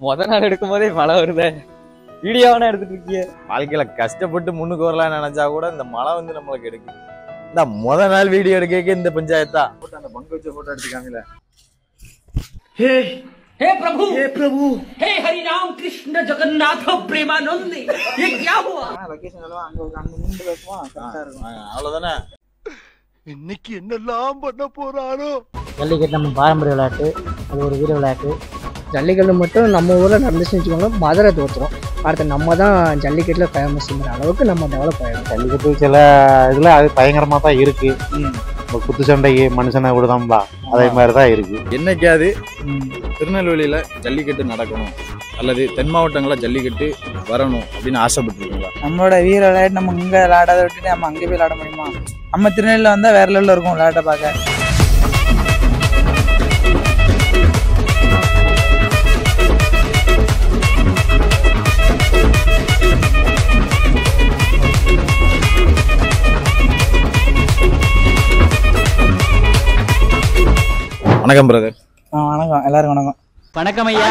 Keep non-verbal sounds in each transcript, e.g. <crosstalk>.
முத நாள் எடுக்கும் போதே மழை வருதே வீடியோவான எடுத்துட்டு இருக்கிய வாழ்க்கையில கஷ்டப்பட்டு முன்னுக்கு வரலாம்னு நினைச்சா கூட இந்த மழை வந்து நம்மளுக்கு எடுக்குது இந்த முத நாள் வீடியோ எடுக்க இந்த பஞ்சாயத்தா போட்டு அந்த பங்கு வச்ச போட்டோ எடுத்துக்காங்கல்ல हे प्रभु हे प्रभु हे हरि राम कृष्ण जगन्नाथ प्रेमानंद ये क्या हुआ லொகேஷன் சொல்லுவோம் அங்க ஒரு அங்க நின்று பேசுவோம் கரெக்டா இருக்கும் அவ்வளவுதானே இன்னைக்கு என்னெல்லாம் பண்ண போறாரோ ஜல்லிக்கட்டு நம்ம பாரம்பரிய விளையாட்டு அது ஒரு வீர விளையாட்டு ஜல்லிக்கட்டு மட்டும் நம்ம ஊரில் நடந்துச்சுன்னு வச்சுக்கோங்க மதுரை தோற்றுரும் அடுத்து நம்ம தான் ஜல்லிக்கட்டில் ஃபேமஸ்ங்கிற அளவுக்கு நம்ம டெவலப் ஆகிடும் ஜல்லிக்கட்டு சில இதுல அது பயங்கரமா தான் இருக்கு. இப்போ குத்து சண்டைக்கு மனுஷனை விடுதோம்ல அதே மாதிரி தான் இருக்கு. என்னைக்காவது திருநெல்வேலியில ஜல்லிக்கட்டு நடக்கணும். அல்லது தென் மாவட்டங்களில் ஜல்லிக்கட்டு வரணும் அப்படின்னு ஆசைப்பட்டிருக்கீங்களா? நம்மளோட வீர விளையாட்டு நம்ம இங்க விளையாடாத விட்டுட்டு நம்ம அங்கே போய் விளையாட முடியுமா? நம்ம திருநெல்வேலியில் வந்தா வேற லெவலில் இருக்கும் விளையாட்டை பார்க்க. வணக்கம் பிரதர் வணக்கம். எல்லாரும் வணக்கம். வணக்கம் ஐயா.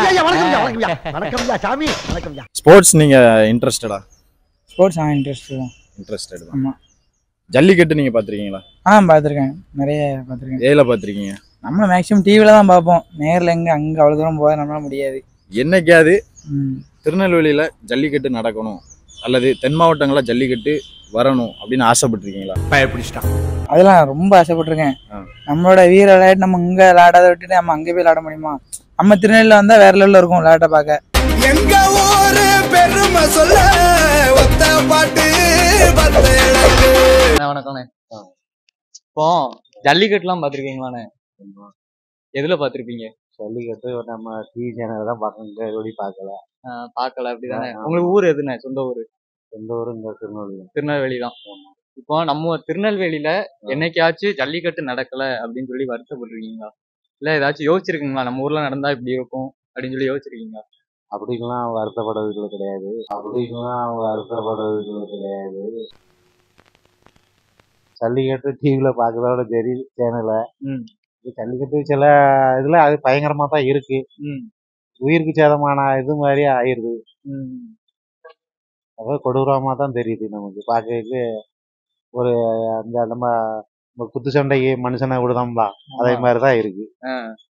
வணக்கம் <laughs> சாமி. வணக்கம் ஸ்போர்ட்ஸ் நீங்க இன்ட்ரெஸ்டடா ஸ்போர்ட்ஸ் ஆ இன்ட்ரெஸ்ட் தான். இன்ட்ரெஸ்டட் தான். ஆமா. ஜல்லிக்கட்டு நீங்க பாத்திருக்கீங்களா ஆ பார்த்துருக்கேன். நிறைய பார்த்துருக்கேன். ஏல பாத்திருக்கீங்க நம்ம மேக்ஸிமம் டிவியில் தான் பார்ப்போம். நேரில் எங்கே அங்கே அவ்வளோ தூரம் போக நம்மளால முடியாது. என்னைக்காவது ம். திருநெல்வேலியில ஜல்லிக்கட்டு நடக்கணும். அல்லது தென் மாவட்டங்களில் ஜல்லிக்கட்டு வரணும் அப்படின்னு ஆசைப்பட்டிருக்கீங்களா? பயப்பிடிச்சிட்டான். அதெல்லாம் ரொம்ப ஆசைப்பட்டிருக்கேன். நம்மளோட வீர விளையாட்டு நம்ம இங்கே விளையாடாத விட்டுட்டு நம்ம அங்கே போய் விளையாட முடியுமா? நம்ம திருநெல்வேலியில் வந்தால் வேற லெவலில் இருக்கும் விளையாட்டை பார்க்க. எங்க ஊரு பெருமை சொல்ல ஒத்த பாட்டு வணக்கம்ண்ணே. இப்போ ஜல்லிக்கட்டுலாம் பார்த்துருக்கீங்களாண்ணே? எதுல பார்த்துருப்பீங்க? ஜல்லிக்கட்டு நம்ம டிவி சேனல் தான் பார்க்கணும். எப்படி பார்க்கல. பார்க்கல அப்படிதானே? உங்களுக்கு ஊர் எதுண்ணே? சொந்த ஊர். எந்த ஊரும் இந்த திருநெல்வேலி. திருநெல்வேலி தான் இப்போ நம்ம திருநெல்வேலியில என்னைக்காச்சும் ஜல்லிக்கட்டு நடக்கல அப்படின்னு சொல்லி வருத்தப்பட்டிருக்கீங்களா? இல்ல ஏதாச்சும் யோசிச்சிருக்கீங்களா? நம்ம ஊர்ல நடந்தா இப்படி இருக்கும் அப்படின்னு சொல்லி யோசிச்சிருக்கீங்களா? அப்படின்லாம் வருத்தப்படுறதுல கிடையாது. அப்படின்லாம் வருத்தப்படுறதுல கிடையாது. ஜல்லிக்கட்டு டிவியில பார்க்கறதோட சரி சேனல ம். ஜல்லிக்கட்டு சில இதுல அது பயங்கரமா தான் இருக்கு. ம். உயிருக்கு சேதமான இது மாதிரி ஆயிருது. ம் அதாவது கொடூரமா தான் தெரியுது நமக்கு. பார்க்கறதுக்கு ஒரு அந்த நம்ம நம்ம குத்து சண்டைக்கு மனுஷனை விடுதோம்ல அதே மாதிரி தான் இருக்கு.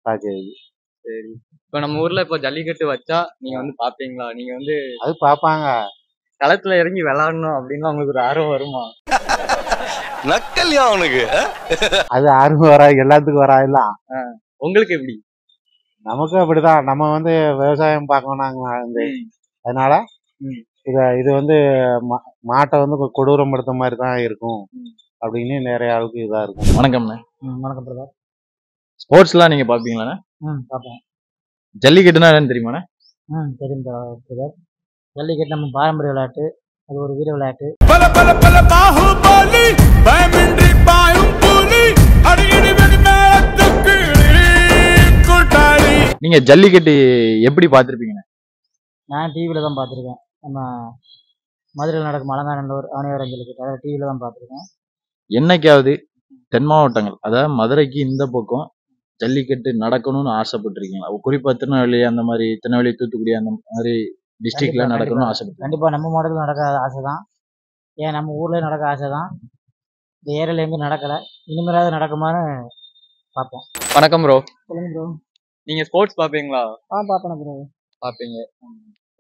பார்க்கறதுக்கு. சரி. இப்போ நம்ம ஊர்ல இப்போ ஜல்லிக்கட்டு வச்சா நீங்க வந்து பாப்பீங்களா? நீங்க வந்து அது பார்ப்பாங்க களத்துல இறங்கி விளையாடணும் அப்படின்னு உங்களுக்கு ஒரு ஆர்வம் வருமா? <laughs> நக்கல்யா அவனுக்கு? அது ஆர்வம் வராது எல்லாத்துக்கும் வராதுல்ல உங்களுக்கு எப்படி? நமக்கும் அப்படிதான். நம்ம வந்து விவசாயம் பார்க்கணும் நாங்க வந்து அதனால ம். இத இது வந்து மா- மாட்டை வந்து கொ- கொடூரப்படுத்த மாதிரி தான் இருக்கும். அப்படின்னு நிறைய ஆளுக்கு இதா இருக்கும். வணக்கம்ண்ணே ம் வணக்கம் பிரதர். ஸ்போர்ட்ஸ்லாம் நீங்க பார்ப்பீங்களாண்ணே ம் பார்ப்போம். ஜல்லிக்கட்டுனா என்னன்னு தெரியுமாண்ணே ம் தெரியும் பிரதர் ஜல்லிக்கட்டு நம்ம பாரம்பரிய விளையாட்டு. அது ஒரு வீர விளையாட்டு. பல பல பல பாகுபலி பயமின்றி பாயும் புலி அடிக்கடி வெடி மேலத்துக்கு கூட்டாளி. நீங்க ஜல்லிக்கட்டு எப்படி பார்த்திருப்பீங்கண்ணே நான் டிவியில் தான் பார்த்துருக்கேன். நம்ம மதுரையில் நடக்கும் அலங்காநல்லூர் ஜல்லிக்கட்டு அதை டிவியில் தான் பார்த்துருக்கேன். என்னைக்காவது தென் மாவட்டங்கள் அதாவது மதுரைக்கு இந்த பக்கம் ஜல்லிக்கட்டு நடக்கணும்னு ஆசைப்பட்டிருக்கீங்களா? குறிப்பா திருநெல்வேலி அந்த மாதிரி திருநெல்வேலி தூத்துக்குடி அந்த மாதிரி டிஸ்ட்ரிக்ட்ல நடக்கணும்னு கண்டிப்பா. ஆசைப்பட்டிருக்கீங்க. கண்டிப்பாக நம்ம மாவட்டத்தில் நடக்க ஆசை தான் ஏன் நம்ம ஊர்லேயே நடக்க ஆசை தான் இந்த ஏரியாவில் எங்கேயும் நடக்கலை. இனிமேலாவது நடக்குமான்னு பார்ப்போம். வணக்கம் ப்ரோ சொல்லுங்க ப்ரோ நீங்க ஸ்போர்ட்ஸ் பாப்பீங்களா ஆ பார்ப்பேன் ப்ரோ பாப்பீங்க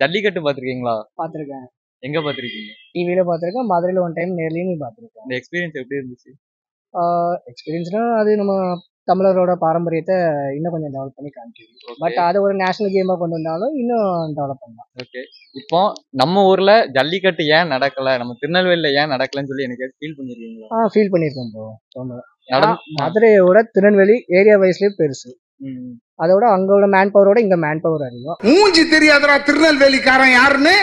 ஜல்லிக்கட்டு பார்த்திருக்கீங்களா? பார்த்துருக்கேன். எங்க பார்த்திருக்கீங்க? டிவியில் பார்த்துருக்கேன் மதுரையில் ஒன் டைம் நேர்லேயும் பார்த்துருக்கேன். இந்த எக்ஸ்பீரியன்ஸ் எப்படி இருந்துச்சு? எக்ஸ்பீரியன்ஸ்னால் அது நம்ம தமிழரோட பாரம்பரியத்தை இன்னும் கொஞ்சம் டெவலப் பண்ணி காமிக்குது. பட் அதை ஒரு நேஷனல் கேமாக கொண்டு வந்தாலும் இன்னும் டெவலப் பண்ணலாம். ஓகே இப்போ நம்ம ஊர்ல ஜல்லிக்கட்டு ஏன் நடக்கல? நம்ம திருநெல்வேலியில ஏன் நடக்கலன்னு சொல்லி எனக்கு ஃபீல் பண்ணிருக்கீங்களா? ஆ ஃபீல் பண்ணியிருக்கோம் ப்ரோ மதுரையோட திருநெல்வேலி ஏரியா வைஸ்லேயே பெருசு. அதோட அங்கோட மேன் பவரோட இங்கே மேன் பவர் அதிகம். மூஞ்சி தெரியாதடா திருநெல்வேலிக்காரன் யாருன்னு?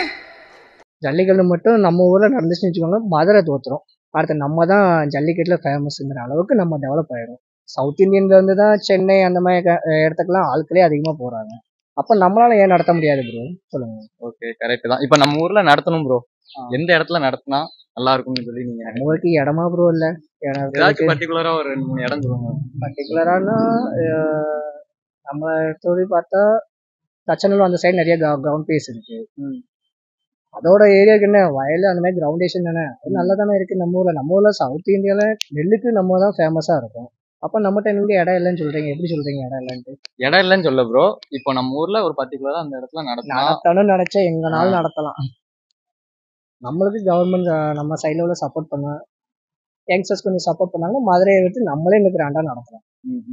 ஜல்லிக்கட்டு மட்டும் நம்ம ஊரில் நடந்துச்சுன்னு வச்சுக்கோங்க மதுரை தோற்றுரும் அடுத்து நம்ம தான் ஜல்லிக்கட்டில் ஃபேமஸ்ங்கிற அளவுக்கு நம்ம டெவலப் ஆயிடும் சவுத் இந்தியன்ல இருந்து தான் சென்னை அந்த மாதிரி இடத்துக்குலாம் ஆட்களே அதிகமாக போகிறாங்க அப்போ நம்மளால ஏன் நடத்த முடியாது ப்ரோ சொல்லுங்க. ஓகே கரெக்ட் தான். இப்போ நம்ம ஊர்ல நடத்தணும் ப்ரோ எந்த இடத்துல நடத்தினா நல்லா இருக்கும்னு சொல்லி நீங்க? உங்களுக்கு இடமா ப்ரோ இல்லை. ஏதாச்சும் பர்டிகுலரா ஒரு ரெண்டு மூணு இடம் சொல்லுங்க. பர்டிகுலரானா நம்ம தொழில் பார்த்தா தச்சநல்லூர் அந்த சைடு நிறைய கிரவுண்ட் பேஸ் இருக்கு. அதோட ஏரியாவுக்கு என்ன வயல் அந்த மாதிரி கிரவுண்டேஷன் தானே? அது நல்லா தானே இருக்கு நம்ம ஊர்ல? நம்ம ஊர்ல சவுத் இந்தியால நெல்லுக்கு நம்ம தான் ஃபேமஸா இருக்கும். அப்ப நம்ம டைம்ல இடம் இல்லைன்னு சொல்றீங்க எப்படி சொல்றீங்க இடம் இல்லைன்ட்டு? இடம் இல்லைன்னு சொல்ல ப்ரோ இப்போ நம்ம ஊர்ல ஒரு பர்டிகுலரா அந்த இடத்துல நடத்தினா நடத்தணும்னு நினைச்சா எங்கனாலும் நடத்தலாம். நம்மளுக்கு கவர்மெண்ட் நம்ம சைடுல உள்ள சப்போர்ட் பண்ண யங்ஸ்டர்ஸ் கொஞ்சம் சப்போர்ட் பண்ணாங்க மதுரையை விட்டு நம்மளே இன்னும் கிராண்டா நடத்தலாம்.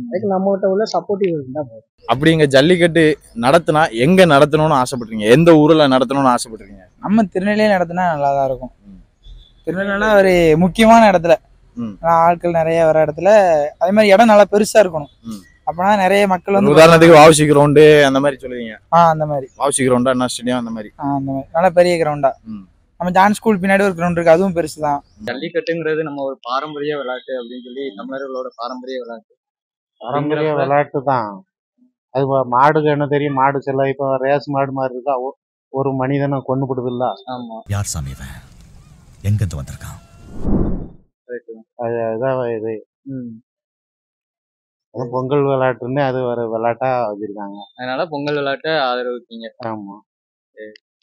அதுக்கு நம்மகிட்ட உள்ள சப்போர்ட்டிவ் இருந்தா போதும். அப்படி இங்க ஜல்லிக்கட்டு நடத்தினா எங்க நடத்தணும்னு ஆசைப்படுறீங்க எந்த ஊர்ல நடத்தணும்னு ஆசைப்படுறீங்க நம்ம திருநெல்வேலி நடத்தினா நல்லா தான் இருக்கும் திருநெல்வேலினா ஒரு முக்கியமான இடத்துல. ஆட்கள் நிறைய வர இடத்துல அதே மாதிரி இடம் நல்லா பெருசா இருக்கணும். அப்பனா நிறைய மக்கள் வந்து உதாரணத்துக்கு வாவுசி கிரவுண்டு அந்த மாதிரி சொல்லுவீங்க. ஆ அந்த மாதிரி. வாவுசி கிரவுண்டா அண்ணா ஸ்டேடியம் அந்த மாதிரி. ஆ அந்த மாதிரி. நல்லா பெரிய கிரவுண்டா. நம்ம ஜான் ஸ்கூல் பின்னாடி ஒரு கிரவுண்ட் இருக்கு அதுவும் பெருசு தான் ஜல்லிக்கட்டுங்கிறது நம்ம ஒரு பாரம்பரிய விளையாட்டு அப்படின்னு சொல்லி தமிழர்களோட பாரம்பரிய விளையாட்டு. பாரம்பரிய விளையாட்டு தான் அது மாடுக்கு என்ன தெரியும்? மாடு செல்ல இப்போ ரேஸ் மாடு மாதிரி இருக்கா? ஒரு மனிதனை கொண்டு விடுதில்ல ஆமா. யார் சாமி இவன்? எங்கிருந்து வந்திருக்கான்? Correct தான். அது அதான் இது. பொங்கல் விளையாட்டுன்னு அது ஒரு விளையாட்டா வச்சிருக்காங்க. அதனால பொங்கல் விளையாட்டை ஆதரவுக்கீங்க ஆமா.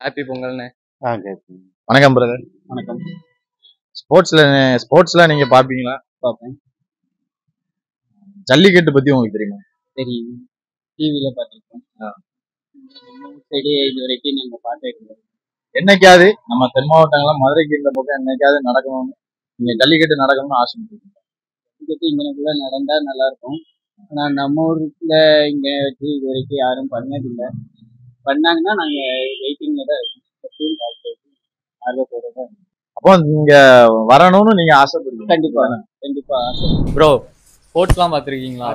ஹாப்பி பொங்கல்னு. வணக்கம் பிரதர் வணக்கம். ஸ்போர்ட்ஸ்ல ஸ்போர்ட்ஸ்ல நீங்க பாப்பீங்களா? பார்ப்பேன் ஜல்லிக்கட்டு பத்தி உங்களுக்கு தெரியுமா? சரி டிவியில பார்த்துருக்கோம் நம்ம சைடு இது வரைக்கும் நாங்க பார்த்தே கிடையாது என்னைக்காவது நம்ம தென் மாவட்டங்கள மதுரைக்கு இந்த பக்கம் என்னைக்காவது நடக்கணும்னு நீங்க ஜல்லிக்கட்டு நடக்கணும்னு ஆசைப்படுறீங்க டிக்கெட்டு இங்கனக்குள்ள நடந்தா நல்லா இருக்கும் ஆனா நம்ம ஊர்ல இங்க வச்சு இது வரைக்கும் யாரும் பண்ணதில்லை. பண்ணாங்கன்னா நாங்க வெயிட்டிங்ல தான் இருக்கோம். ஆர்வத்தோட தான். அப்போ நீங்க வரணும்னு நீங்க ஆசைப்படுறீங்க கண்டிப்பா. கண்டிப்பா ப்ரோ ஸ்போர்ட்ஸ்லாம் பார்த்துருக்கீங்களா?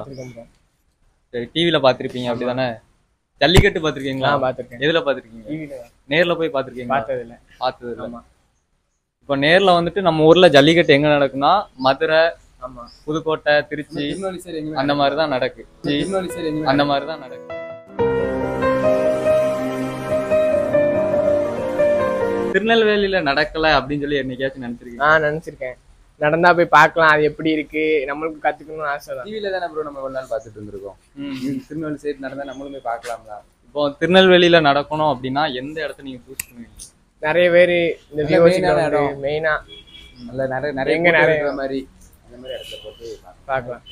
சரி டிவியில பார்த்துருப்பீங்க அப்படிதானே? ஜல்லிக்கட்டு பார்த்துருக்கீங்களா? பாத்துருக்கேன் எதுல பார்த்துருக்கீங்க? நேர்ல போய் பார்த்துருக்கீங்க பார்த்தது இல்ல பார்த்தது இல்லை இப்போ நேர்ல வந்துட்டு நம்ம ஊர்ல ஜல்லிக்கட்டு எங்க நடக்குன்னா மதுரை ஆமா. புதுக்கோட்டை திருச்சி அந்த மாதிரி தான் நடக்கு அந்த மாதிரி தான் நடக்கு. திருநெல்வேலியில நடக்கல அப்படின்னு சொல்லி என்னைக்காச்சும் நினைச்சிருக்கீங்க? நான் நினைச்சிருக்கேன். நடந்தா போய் பார்க்கலாம் அது எப்படி இருக்கு நம்மளுக்கு கத்துக்கணும்னு ஆசை தான். டிவில தானே ப்ரோ நம்ம இவ்வளவு நாள் பார்த்துட்டு இருந்திருக்கோம். திருநெல்வேலி சைடு நடந்தா நம்மளும் போய் பார்க்கலாம்ல. இப்போ திருநெல்வேலியில நடக்கணும் அப்படின்னா எந்த இடத்த நீங்க சூஸ் பண்ணுவீங்க? நிறைய பேர் இந்த. மெயினா நல்ல நிறைய நிறைய மாதிரி அந்த மாதிரி இடத்துல போட்டு. பார்க்கலாம்.